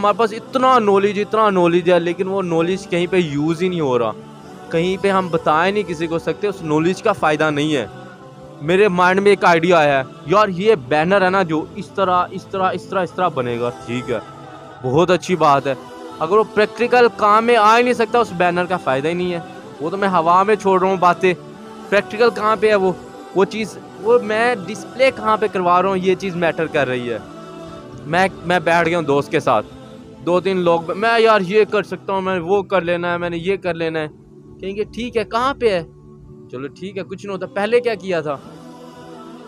हमारे पास इतना नॉलेज इतना नॉलेज है, लेकिन वो नॉलेज कहीं पे यूज़ ही नहीं हो रहा। कहीं पे हम बता नहीं किसी को सकते, उस नॉलेज का फ़ायदा नहीं है। मेरे माइंड में एक आइडिया आया है, यार, ये बैनर है ना जो इस तरह इस तरह इस तरह इस तरह बनेगा। ठीक है, बहुत अच्छी बात है। अगर वो प्रैक्टिकल काम में आ ही नहीं सकता, उस बैनर का फ़ायदा ही नहीं है। वो तो मैं हवा में छोड़ रहा हूँ बातें। प्रैक्टिकल कहाँ पे है वो? वो चीज़, वो मैं डिस्प्ले कहाँ पे करवा रहा हूँ, ये चीज़ मैटर कर रही है। मैं मैं बैठ गया हूँ दोस्त के साथ। दो तीन लोग मैं यार ये कर सकता हूँ मैंने वो कर लेना है, मैंने ये कर लेना है। कहेंगे, ठीक है, कहाँ पे है? चलो ठीक है, कुछ नहीं होता, पहले क्या किया था?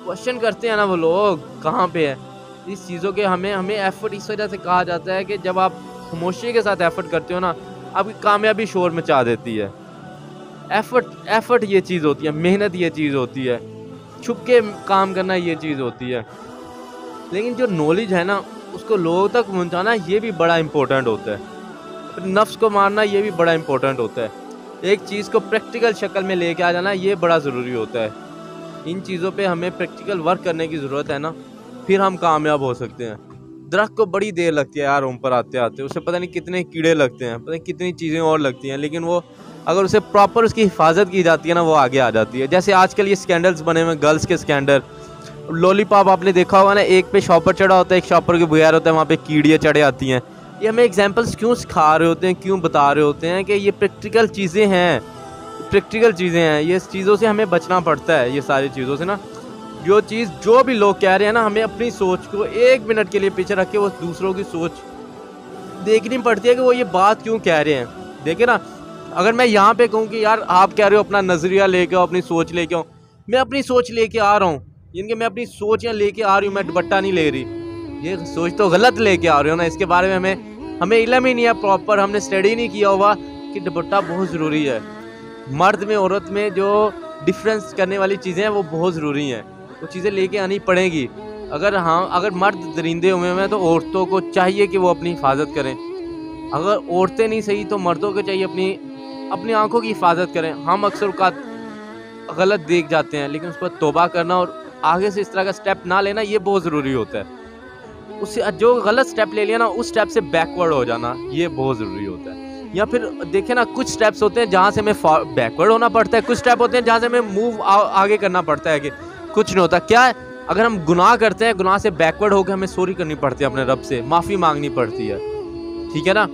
क्वेश्चन करते हैं ना वो लोग, कहाँ पे है? इस चीज़ों के हमें हमें एफर्ट इस वजह से कहा जाता है कि जब आप खामोशी के साथ एफर्ट करते हो ना, आपकी कामयाबी शोर मचा देती है। एफर्ट एफर्ट ये चीज़ होती है, मेहनत ये चीज़ होती है। छुप के काम करना ये चीज़ होती है। लेकिन जो नॉलेज है ना उसको लोगों तक पहुँचाना ये भी बड़ा इम्पोर्टेंट होता है। नफ्स को मारना ये भी बड़ा इम्पोर्टेंट होता है। एक चीज़ को प्रैक्टिकल शक्ल में लेके आ जाना ये बड़ा ज़रूरी होता है। इन चीज़ों पे हमें प्रैक्टिकल वर्क करने की ज़रूरत है ना, फिर हम कामयाब हो सकते हैं। दरख्त को बड़ी देर लगती है यार, ऊपर आते आते। उसे पता नहीं कितने कीड़े लगते हैं, पता नहीं कितनी चीज़ें और लगती हैं, लेकिन वो अगर उसे प्रॉपर उसकी हिफाजत की जाती है ना, वो आगे आ जाती है। जैसे आजकल ये स्कैंडल्स बने हुए गर्ल्स के स्कैंडल लॉलीपॉप आपने देखा होगा ना, एक पे शॉपर चढ़ा होता है, एक शॉपर के बगैर होता है, वहाँ पे कीड़ियाँ चढ़े आती हैं। ये हमें एग्जाम्पल्स क्यों सिखा रहे होते हैं, क्यों बता रहे होते हैं कि ये प्रैक्टिकल चीज़ें हैं प्रैक्टिकल चीज़ें हैं, ये चीज़ों से हमें बचना पड़ता है, ये सारी चीज़ों से ना। जो चीज़, जो भी लोग कह रहे हैं ना, हमें अपनी सोच को एक मिनट के लिए पीछे रख के वो दूसरों की सोच देखनी पड़ती है कि वो ये बात क्यों कह रहे हैं। देखिए ना, अगर मैं यहाँ पे कहूँ कि यार, आप कह रहे हो अपना नज़रिया लेके आओ, अपनी सोच लेके आओ, मैं अपनी सोच लेके आ रहा हूँ। यानी कि मैं अपनी सोच यहाँ लेके आ रही हूँ, मैं दुपट्टा नहीं ले रही। ये सोच तो गलत लेके आ रही हूँ ना, इसके बारे में हमें हमें इलम ही नहीं है प्रॉपर हमने स्टडी नहीं किया हुआ कि दुपट्टा बहुत ज़रूरी है। मर्द में, औरत में जो डिफरेंस करने वाली चीज़ें हैं, वो बहुत ज़रूरी हैं। वो चीज़ें लेके आनी पड़ेंगी। अगर हाँ अगर मर्द दरिंदे हुए हैं तो औरतों को चाहिए कि वो अपनी हिफाजत करें। अगर औरतें नहीं सही तो मर्दों को चाहिए अपनी अपनी आँखों की हिफाजत करें। हम अक्सर का गलत देख जाते हैं, लेकिन उस पर तोबा करना और आगे से इस तरह का स्टेप ना लेना, ये बहुत ज़रूरी होता है। उससे जो गलत स्टेप ले लिया ना, उस स्टेप से बैकवर्ड हो जाना, ये बहुत ज़रूरी होता है। या फिर देखे ना, कुछ स्टेप्स होते हैं जहाँ से हमें बैकवर्ड होना पड़ता है, कुछ स्टेप होते हैं जहाँ से हमें मूव आगे करना पड़ता है कि कुछ नहीं होता। क्या है? अगर हम गुनाह करते हैं, गुनाह से बैकवर्ड होकर हमें सॉरी करनी पड़ती है अपने रब से, माफ़ी मांगनी पड़ती है। ठीक है ना?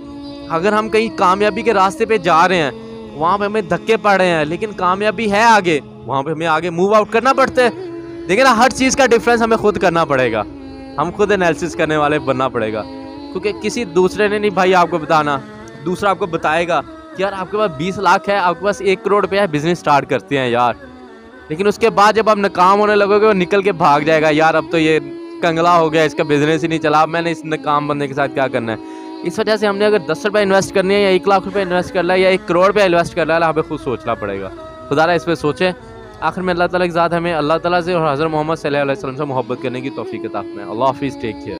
अगर हम कहीं कामयाबी के रास्ते पे जा रहे हैं, वहाँ पे हमें धक्के पड़ रहे हैं, लेकिन कामयाबी है आगे, वहाँ पे हमें आगे मूव आउट करना पड़ता है। देखिए ना, हर चीज़ का डिफरेंस हमें खुद करना पड़ेगा। हम खुद एनालिसिस करने वाले बनना पड़ेगा। क्योंकि किसी दूसरे ने नहीं, भाई आपको बताना। दूसरा आपको बताएगा कि यार, आपके पास बीस लाख है, आपके पास एक करोड़ रुपया है बिज़नेस स्टार्ट करते हैं यार। लेकिन उसके बाद जब आप नाकाम होने लगोगे, वो निकल के भाग जाएगा, यार, अब तो ये कंगला हो गया, इसका बिज़नेस ही नहीं चला मैंने इस नाकाम बनने के साथ क्या करना है? इस वजह से हमने अगर दस रुपये इन्वेस्ट करनी है, या एक लाख रुपये इन्वेस्ट करना है, या एक करोड़ रुपया इन्वेस्ट करना है हमें खुद सोचना पड़ेगा। खुदारा इस पर सोचें। आखिर में अल्लाह ताला के साथ हमें अल्लाह ताला से और हज़रत मोहम्मद सल्लल्लाहु अलैहि वसल्लम से मोहब्बत करने की तोफ़ी किताब में। अल्लाह हाफिज़ टेक केयर